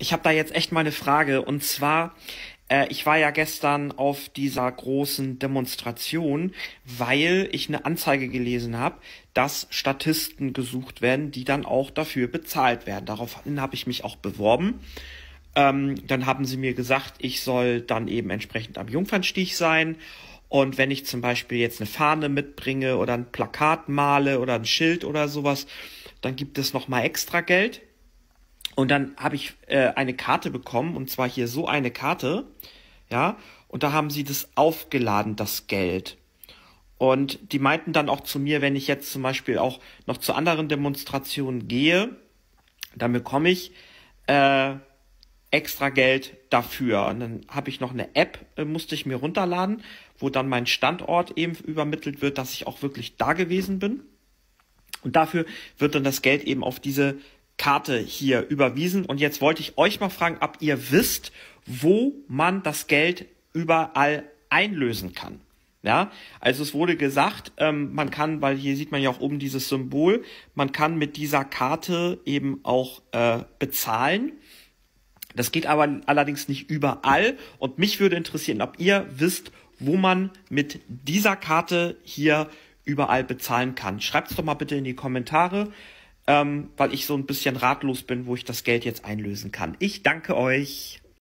ich habe da jetzt echt mal eine Frage. Und zwar, äh, ich war ja gestern auf dieser großen Demonstration, weil ich eine Anzeige gelesen habe, dass Statisten gesucht werden, die dann auch dafür bezahlt werden. Daraufhin habe ich mich auch beworben. Ähm, dann haben sie mir gesagt, ich soll dann eben entsprechend am Jungfernstich sein. Und wenn ich zum Beispiel jetzt eine Fahne mitbringe oder ein Plakat male oder ein Schild oder sowas, dann gibt es nochmal extra Geld. Und dann habe ich äh, eine Karte bekommen, und zwar hier so eine Karte, ja, und da haben sie das aufgeladen, das Geld. Und die meinten dann auch zu mir, wenn ich jetzt zum Beispiel auch noch zu anderen Demonstrationen gehe, dann bekomme ich äh, extra Geld dafür. Und dann habe ich noch eine App, äh, musste ich mir runterladen, wo dann mein Standort eben übermittelt wird, dass ich auch wirklich da gewesen bin. Und dafür wird dann das Geld eben auf diese Karte hier überwiesen. Und jetzt wollte ich euch mal fragen, ob ihr wisst, wo man das Geld überall einlösen kann. Ja, also es wurde gesagt, ähm, man kann, weil hier sieht man ja auch oben dieses Symbol, man kann mit dieser Karte eben auch äh, bezahlen. Das geht aber allerdings nicht überall. Und mich würde interessieren, ob ihr wisst, wo man mit dieser Karte hier überall bezahlen kann. Schreibt es doch mal bitte in die Kommentare ähm, weil ich so ein bisschen ratlos bin, wo ich das Geld jetzt einlösen kann. Ich danke euch.